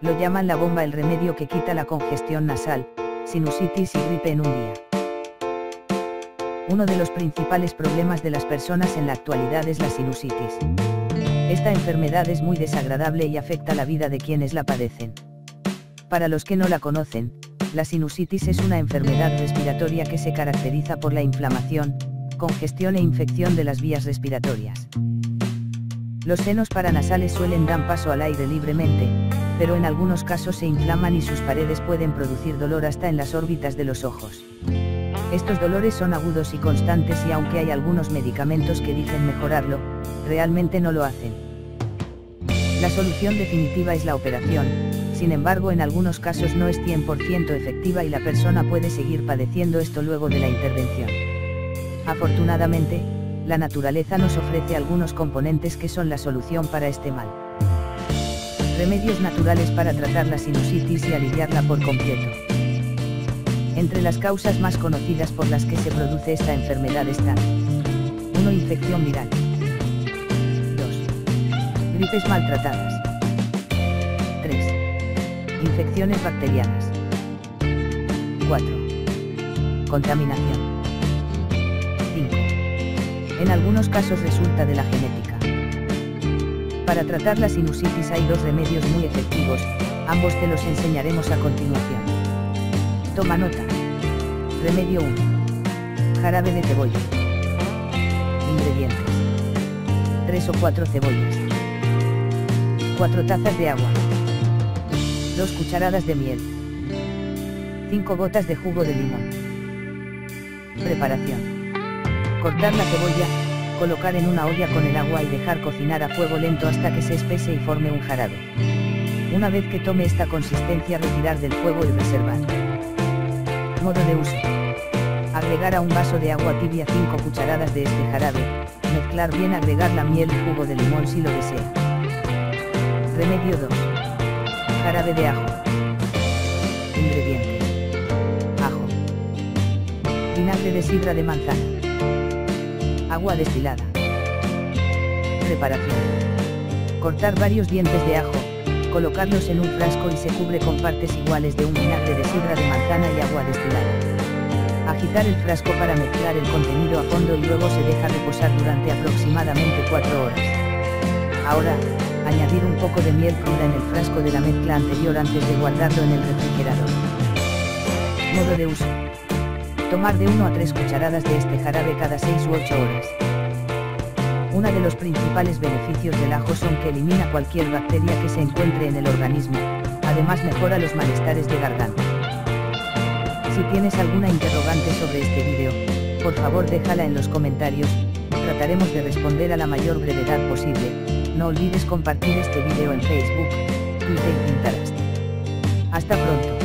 Lo llaman la bomba el remedio que quita la congestión nasal, sinusitis y gripe en un día. Uno de los principales problemas de las personas en la actualidad es la sinusitis. Esta enfermedad es muy desagradable y afecta la vida de quienes la padecen. Para los que no la conocen, la sinusitis es una enfermedad respiratoria que se caracteriza por la inflamación, congestión e infección de las vías respiratorias. Los senos paranasales suelen dar paso al aire libremente, pero en algunos casos se inflaman y sus paredes pueden producir dolor hasta en las órbitas de los ojos. Estos dolores son agudos y constantes y aunque hay algunos medicamentos que dicen mejorarlo, realmente no lo hacen. La solución definitiva es la operación, sin embargo en algunos casos no es 100% efectiva y la persona puede seguir padeciendo esto luego de la intervención. Afortunadamente, la naturaleza nos ofrece algunos componentes que son la solución para este mal. Remedios naturales para tratar la sinusitis y aliviarla por completo. Entre las causas más conocidas por las que se produce esta enfermedad están 1. Infección viral 2. Gripes maltratadas 3. Infecciones bacterianas 4. Contaminación 5. En algunos casos resulta de la genética. Para tratar la sinusitis hay dos remedios muy efectivos, ambos te los enseñaremos a continuación. Toma nota. Remedio 1. Jarabe de cebolla. Ingredientes. 3 o 4 cebollas. 4 tazas de agua. 2 cucharadas de miel. 5 gotas de jugo de limón. Preparación. Cortar la cebolla, colocar en una olla con el agua y dejar cocinar a fuego lento hasta que se espese y forme un jarabe. Una vez que tome esta consistencia retirar del fuego y reservar. Modo de uso. Agregar a un vaso de agua tibia 5 cucharadas de este jarabe, mezclar bien agregar la miel y jugo de limón si lo desea. Remedio 2. Jarabe de ajo. Ingredientes. Ajo. Vinagre de sidra de manzana. Agua destilada. Preparación. Cortar varios dientes de ajo, colocarlos en un frasco y se cubre con partes iguales de un vinagre de sidra de manzana y agua destilada. Agitar el frasco para mezclar el contenido a fondo y luego se deja reposar durante aproximadamente 4 horas. Ahora, añadir un poco de miel cruda en el frasco de la mezcla anterior antes de guardarlo en el refrigerador. Modo de uso. Tomar de 1 a 3 cucharadas de este jarabe cada 6 u 8 horas. Uno de los principales beneficios del ajo son que elimina cualquier bacteria que se encuentre en el organismo, además mejora los malestares de garganta. Si tienes alguna interrogante sobre este vídeo, por favor déjala en los comentarios, trataremos de responder a la mayor brevedad posible, no olvides compartir este vídeo en Facebook, Twitter y Pinterest. Hasta pronto.